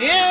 Yeah.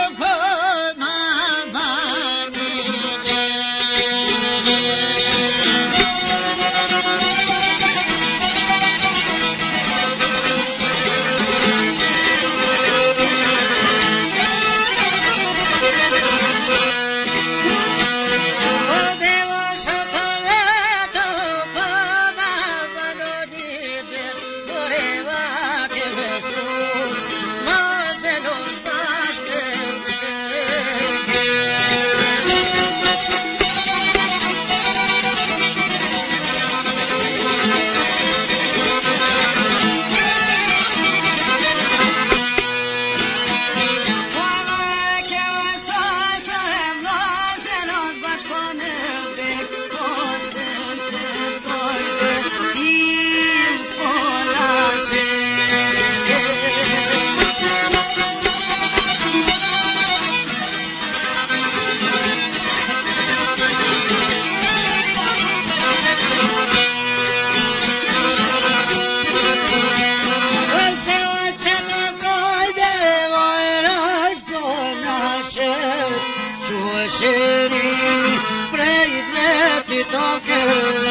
Seni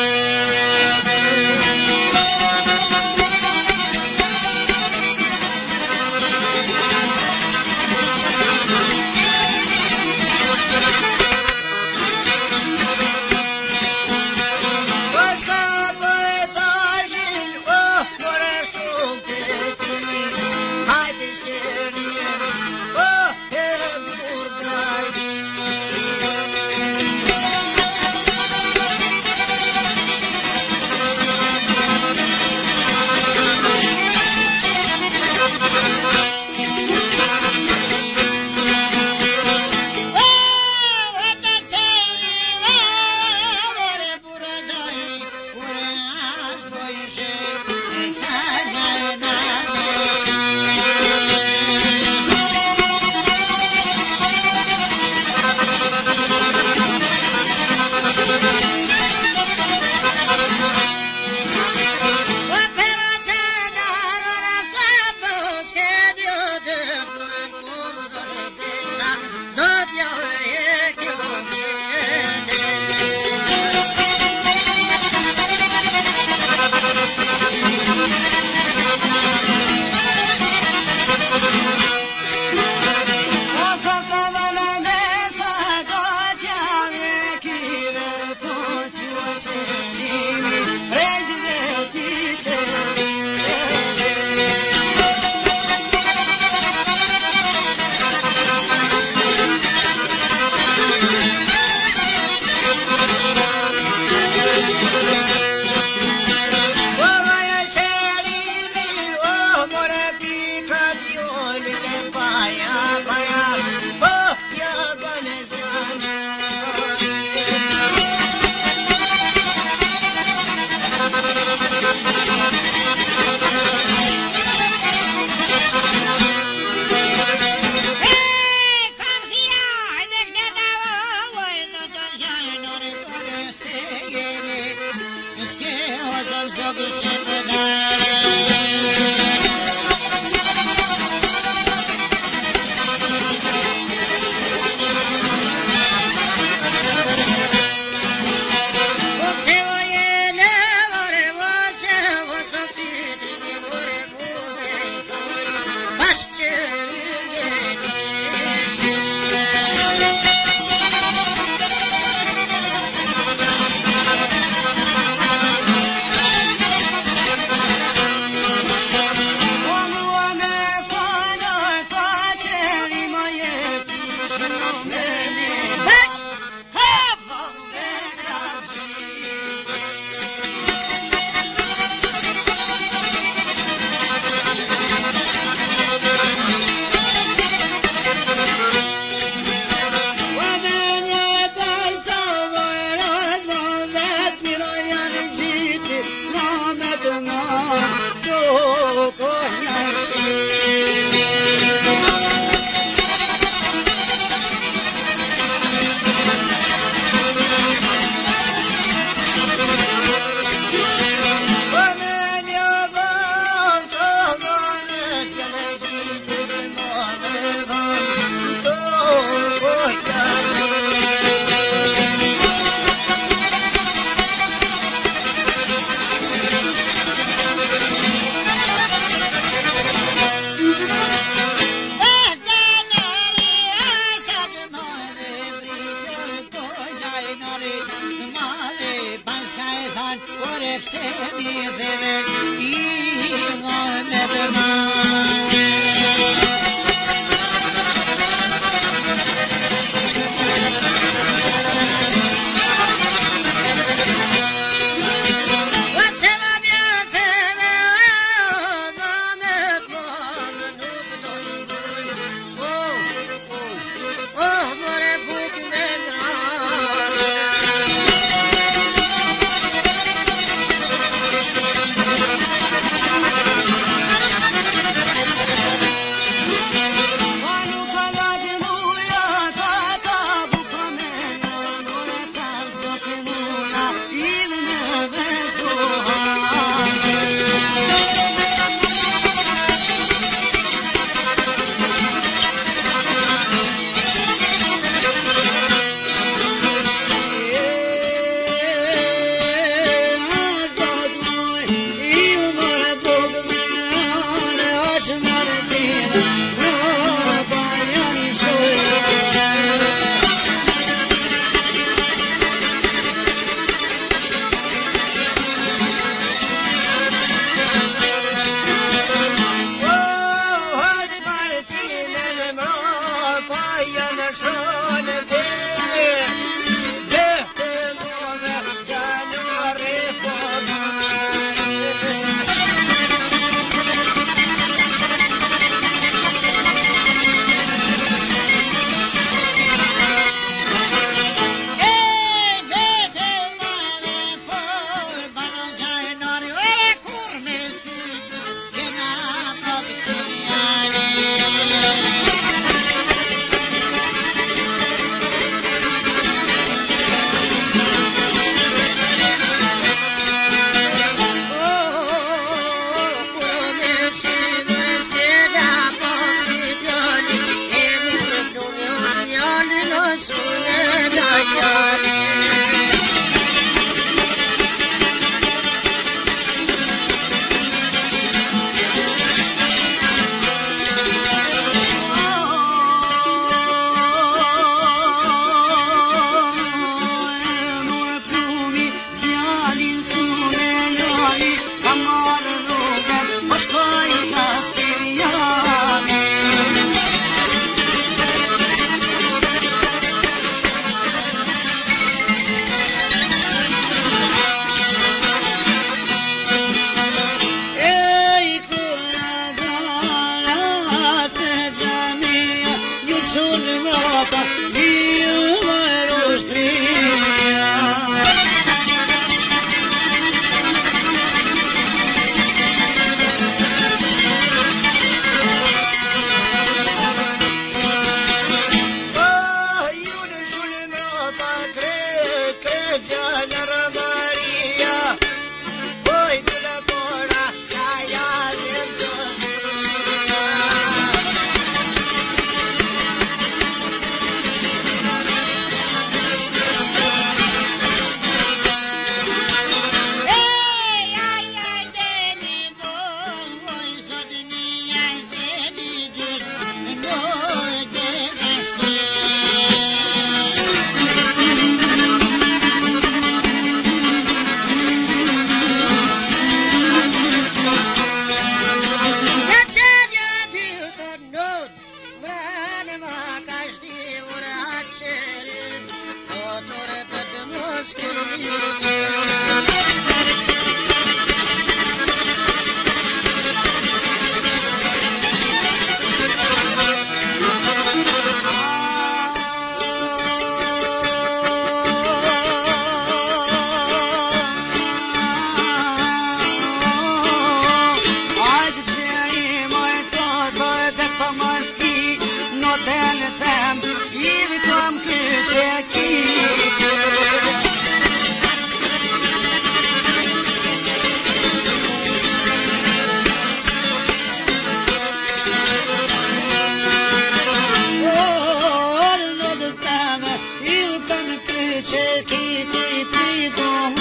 देखी कोई ीता